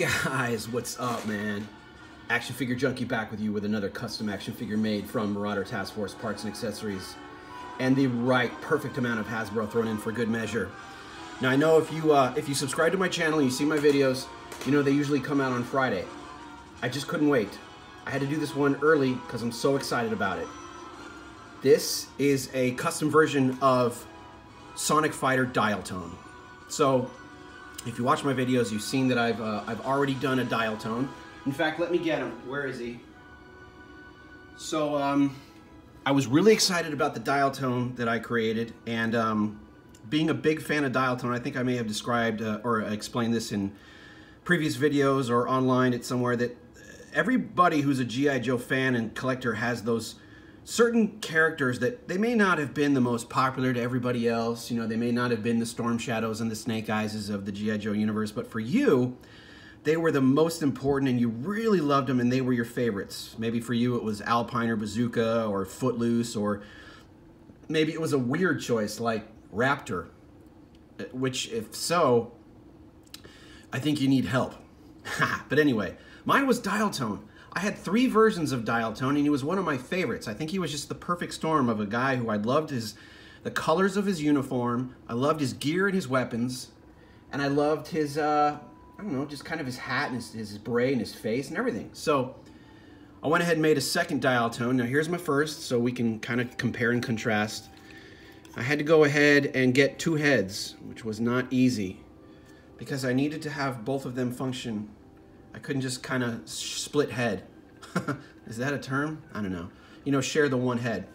Guys, what's up, man? Action Figure Junkie back with you with another custom action figure made from Marauder Task Force Parts and Accessories. And the right, perfect amount of Hasbro thrown in for good measure. Now I know if you uh, if you subscribe to my channel and you see my videos, you know they usually come out on Friday. I just couldn't wait. I had to do this one early because I'm so excited about it. This is a custom version of Sonic Fighter Dial Tone. So if you watch my videos, you've seen that I've, uh, I've already done a dial tone. In fact, let me get him. Where is he? So, um, I was really excited about the dial tone that I created, and um, being a big fan of dial tone, I think I may have described uh, or explained this in previous videos or online at somewhere that everybody who's a G.I. Joe fan and collector has those certain characters that they may not have been the most popular to everybody else. You know, they may not have been the Storm Shadows and the Snake Eyeses of the G.I. Joe universe, but for you, they were the most important and you really loved them and they were your favorites. Maybe for you it was Alpine or Bazooka or Footloose or maybe it was a weird choice like Raptor, which if so, I think you need help. but anyway, mine was Dial Tone. I had three versions of Dial Tone, and he was one of my favorites. I think he was just the perfect storm of a guy who I loved his the colors of his uniform, I loved his gear and his weapons, and I loved his uh, I don't know, just kind of his hat and his, his beret and his face and everything. So I went ahead and made a second Dial Tone. Now here's my first, so we can kind of compare and contrast. I had to go ahead and get two heads, which was not easy, because I needed to have both of them function I couldn't just kind of split head. Is that a term? I don't know. You know, share the one head.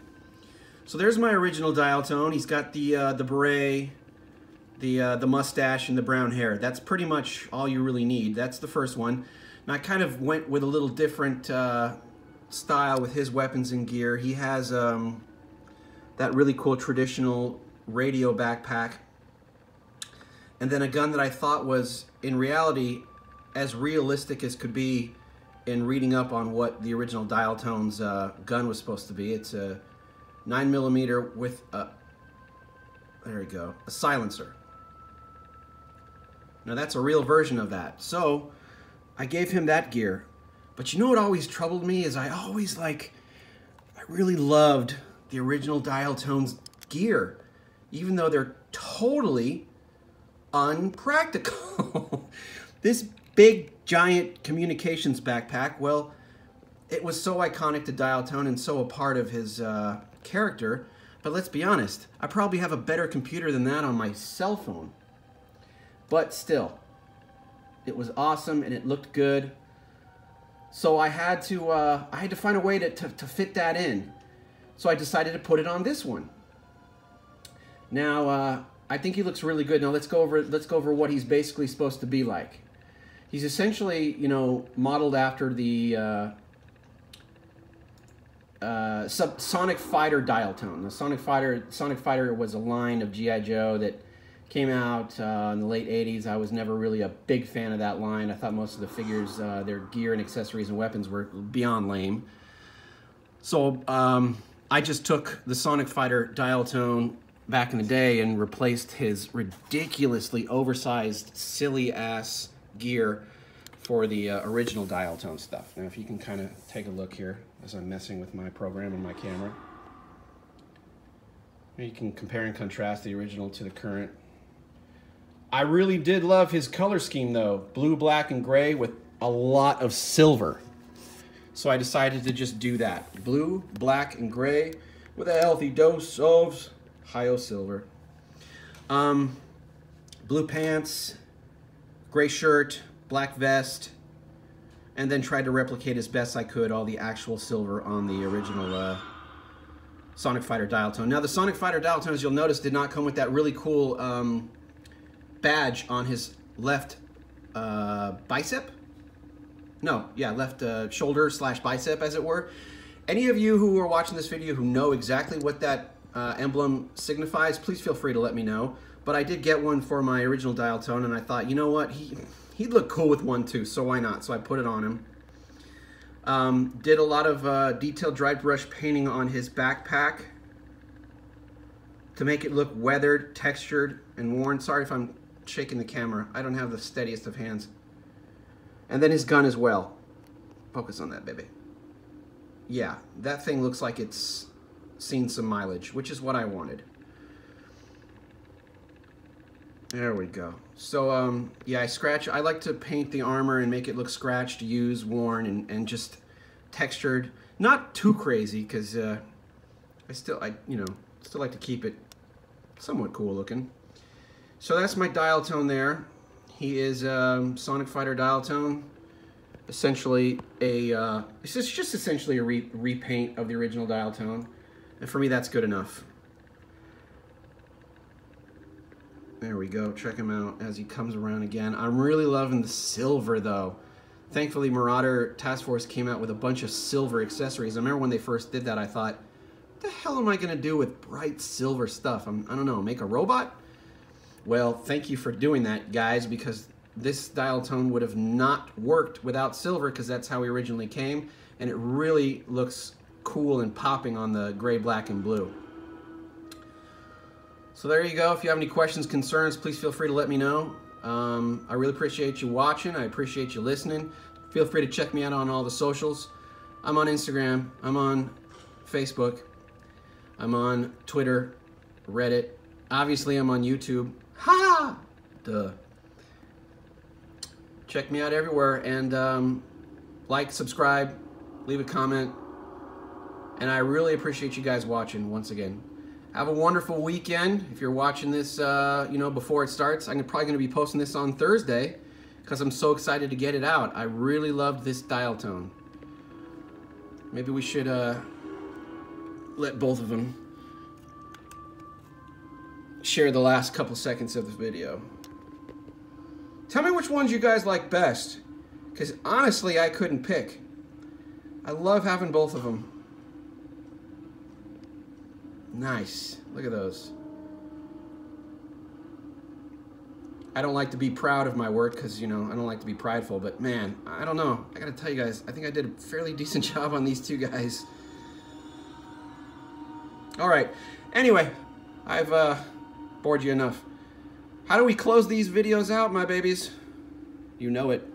So there's my original dial tone. He's got the uh, the beret, the uh, the mustache, and the brown hair. That's pretty much all you really need. That's the first one. Now I kind of went with a little different uh, style with his weapons and gear. He has um, that really cool traditional radio backpack, and then a gun that I thought was in reality as realistic as could be in reading up on what the original dial tones uh, gun was supposed to be. It's a nine millimeter with a, there we go, a silencer. Now that's a real version of that. So I gave him that gear. But you know what always troubled me is I always like, I really loved the original dial tones gear, even though they're totally unpractical. this big giant communications backpack. Well, it was so iconic to Dial Tone and so a part of his uh, character. But let's be honest, I probably have a better computer than that on my cell phone. But still, it was awesome and it looked good. So I had to uh, I had to find a way to, to, to, fit that in. So I decided to put it on this one. Now uh, I think he looks really good. Now let's go over let's go over what he's basically supposed to be like he's essentially, you know, modeled after the uh, uh, Sonic Fighter dial tone. The Sonic Fighter, Sonic Fighter was a line of GI Joe that came out uh, in the late 80s. I was never really a big fan of that line. I thought most of the figures, uh, their gear and accessories and weapons were beyond lame. So um, I just took the Sonic Fighter dial tone back in the day and replaced his ridiculously oversized, silly ass gear for the uh, original dial tone stuff. Now if you can kind of take a look here as I'm messing with my program and my camera. You can compare and contrast the original to the current. I really did love his color scheme though. Blue, black, and gray with a lot of silver. So I decided to just do that. Blue, black, and gray with a healthy dose of high-o silver. Um, blue pants, gray shirt, black vest, and then tried to replicate as best I could all the actual silver on the original uh, Sonic Fighter dial tone. Now the Sonic Fighter dial tone, as you'll notice, did not come with that really cool um, badge on his left uh, bicep. No, yeah, left uh, shoulder slash bicep, as it were. Any of you who are watching this video who know exactly what that uh, emblem signifies, please feel free to let me know. But I did get one for my original dial tone, and I thought, you know what, he he'd look cool with one too, so why not? So I put it on him. Um, did a lot of uh, detailed dry brush painting on his backpack to make it look weathered, textured, and worn. Sorry if I'm shaking the camera. I don't have the steadiest of hands. And then his gun as well. Focus on that, baby. Yeah, that thing looks like it's seen some mileage, which is what I wanted. There we go. So, um, yeah, I scratch. I like to paint the armor and make it look scratched, used, worn, and, and just textured. Not too crazy, because uh, I still, I you know, still like to keep it somewhat cool looking. So that's my dial tone there. He is um, Sonic Fighter dial tone. Essentially a, uh, it's just, just essentially a re repaint of the original dial tone. And for me, that's good enough. We go. Check him out as he comes around again. I'm really loving the silver though. Thankfully, Marauder Task Force came out with a bunch of silver accessories. I remember when they first did that, I thought, what the hell am I going to do with bright silver stuff? I'm, I don't know, make a robot? Well, thank you for doing that, guys, because this dial tone would have not worked without silver because that's how we originally came, and it really looks cool and popping on the gray, black, and blue. So there you go. If you have any questions, concerns, please feel free to let me know. Um, I really appreciate you watching. I appreciate you listening. Feel free to check me out on all the socials. I'm on Instagram. I'm on Facebook. I'm on Twitter, Reddit. Obviously, I'm on YouTube. Ha! Duh. Check me out everywhere and um, like, subscribe, leave a comment. And I really appreciate you guys watching once again. Have a wonderful weekend. If you're watching this, uh, you know, before it starts, I'm probably going to be posting this on Thursday because I'm so excited to get it out. I really loved this dial tone. Maybe we should uh, let both of them share the last couple seconds of the video. Tell me which ones you guys like best, because honestly, I couldn't pick. I love having both of them. Nice. Look at those. I don't like to be proud of my work because, you know, I don't like to be prideful, but man, I don't know. I gotta tell you guys, I think I did a fairly decent job on these two guys. All right. Anyway, I've uh, bored you enough. How do we close these videos out, my babies? You know it.